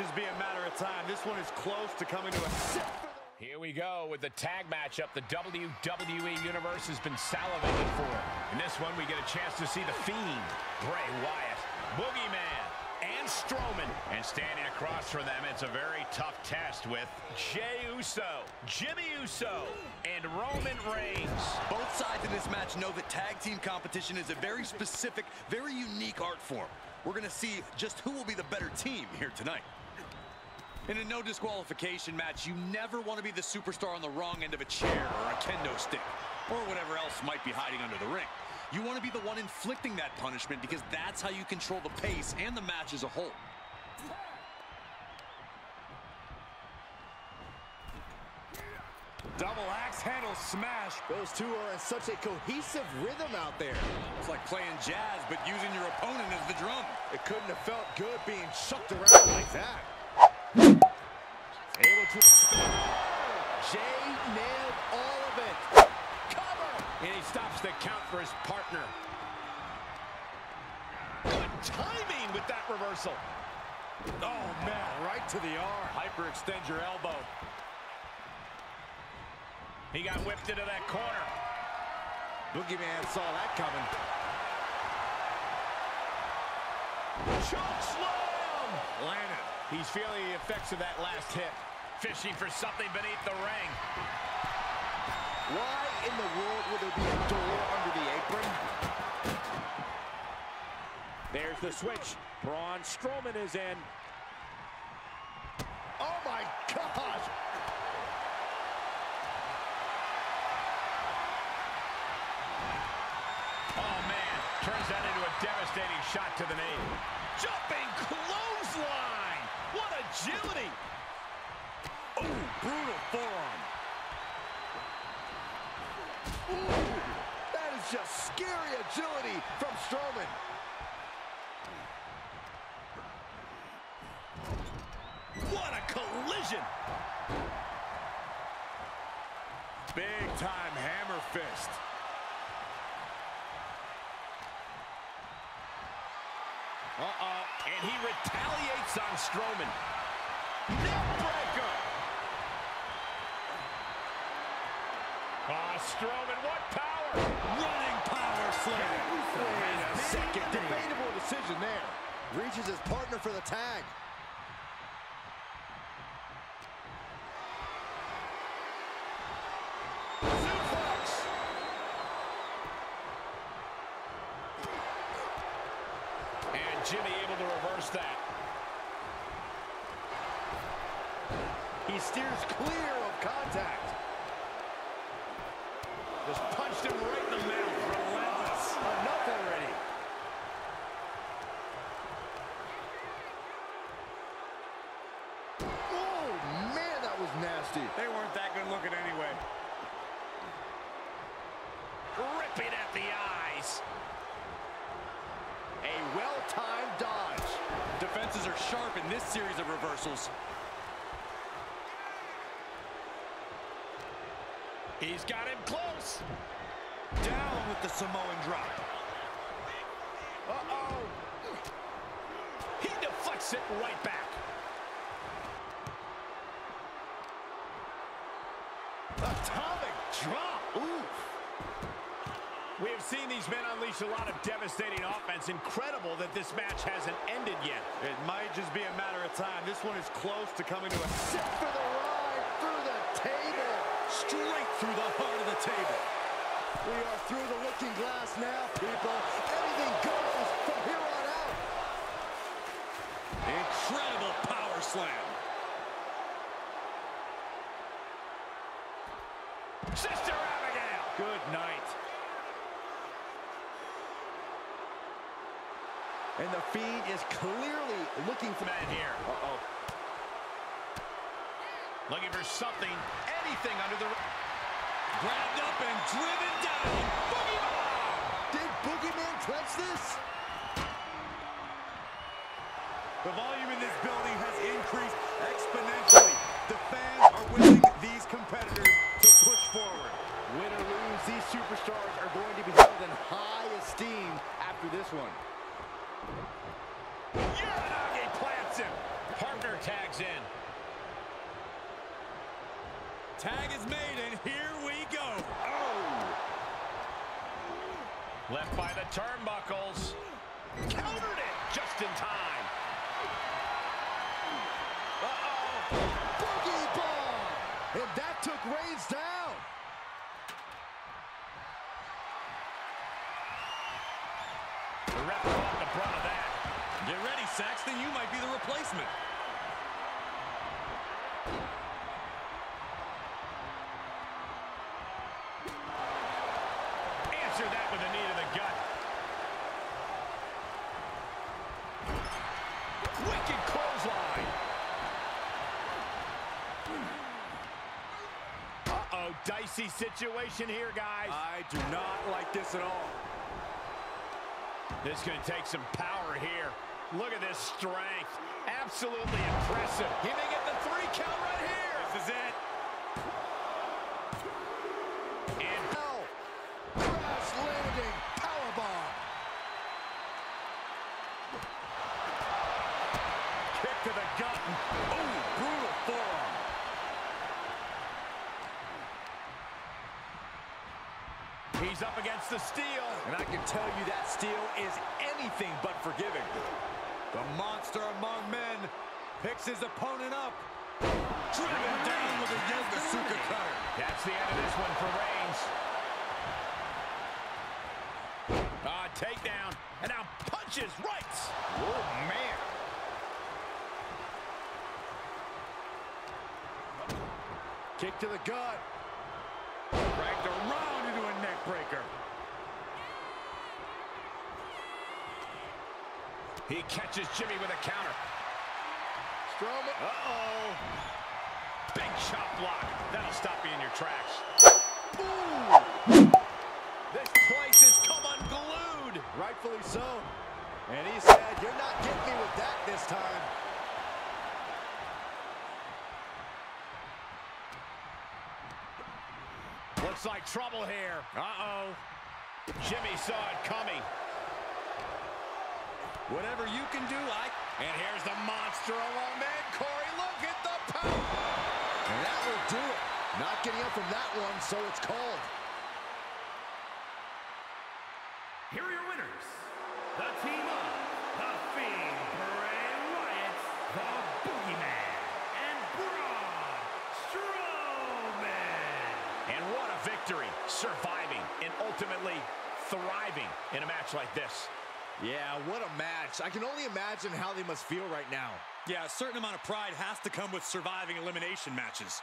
just be a matter of time. This one is close to coming to a sit. Here we go with the tag matchup the WWE Universe has been salivating for. In this one, we get a chance to see The Fiend, Bray Wyatt, Boogeyman, and Strowman. And standing across from them, it's a very tough test with Jey Uso, Jimmy Uso, and Roman Reigns. Both sides in this match know that tag team competition is a very specific, very unique art form. We're going to see just who will be the better team here tonight. In a no disqualification match, you never want to be the superstar on the wrong end of a chair or a kendo stick, or whatever else might be hiding under the ring. You want to be the one inflicting that punishment because that's how you control the pace and the match as a whole. Double axe handle smash. Those two are in such a cohesive rhythm out there. It's like playing jazz, but using your opponent as the drum. It couldn't have felt good being chucked around like that. Able to expand. Jey nailed all of it. Cover. And he stops the count for his partner. Good timing with that reversal. Oh, man, right to the arm. Hyperextend your elbow. He got whipped into that corner. Boogeyman saw that coming. Choke slam! Landed. He's feeling the effects of that last hit. Fishing for something beneath the ring. Why in the world would there be a door under the apron? There's the switch. Braun Strowman is in. Oh my gosh! Oh, man. Turns that into a devastating shot to the knee. Jumping clothesline. What agility. Oh, brutal forearm. Ooh, that is just scary agility from Strowman. What a collision. Big time hammer fist. Uh-oh. And he retaliates on Strowman. Neckbreaker. Strowman, what power! Running power slam. Wait a second. Debatable decision there. Reaches his partner for the tag. Jimmy able to reverse that. He steers clear of contact. Just punched him right in the mouth. Relentless. Enough already. Oh, man, that was nasty. They weren't that good looking anyway. Ripping at the eyes. A well-timed dodge. Defenses are sharp in this series of reversals. He's got him close. Down with the Samoan drop. Uh-oh. He deflects it right back. Atomic drop. Oof. We have seen these men unleash a lot of devastating offense. Incredible that this match hasn't ended yet. It might just be a matter of time. This one is close to coming to a Sit for the table. Straight through the heart of the table. We are through the looking glass now, people. Anything goes from here on out. Incredible power slam. Sister Abigail. Good night. And the Fiend is clearly looking for Man here. Uh-oh. Looking for something, anything under the... Grabbed up and driven down. Boogie bomb. Did Boogeyman clench this? The volume in this building has increased exponentially. The fans are willing these competitors to push forward. Win or lose, these superstars are going to be held in high esteem after this one. Uranage plants him. Partner tags in. Tag is made, and here we go. Oh! Left by the turnbuckles. Countered it just in time. Uh-oh. Boogie bomb! And that took Reigns down. The ref caught the brunt of that. Get ready, Saxton. You might be the replacement. Answer that with a knee to the gut. Wicked clothesline. Uh-oh, dicey situation here, guys. I do not like this at all. This is going to take some power here. Look at this strength. Absolutely impressive. He may get the three count right here. This is it. And Hell. Crash landing. Powerbomb. kick to the gut. Ooh, brutal forearm. He's up against the steel. And I can tell you that steel is anything but forgiving. The monster among men picks his opponent up. Driven down with a Yokosuka cutter. That's the end of this one for Reigns. Ah, takedown. And now punches right. Oh, man. Kick to the gut. Dragged around into a neck breaker. He catches Jimmy with a counter. Strowman. Uh-oh. Big chop block. That'll stop you in your tracks. This place has come unglued. Rightfully so. And he said, you're not getting me with that this time. Looks like trouble here. Uh-oh. Jimmy saw it coming. Whatever you can do, I... And here's the monster among men. Corey, look at the power. And that will do it. Not getting up from that one, so it's called. Here are your winners. The team of The Fiend, Bray Wyatt, The Boogeyman, and Braun Strowman. And what a victory. Surviving and ultimately thriving in a match like this. Yeah, what a match. I can only imagine how they must feel right now. Yeah, a certain amount of pride has to come with surviving elimination matches.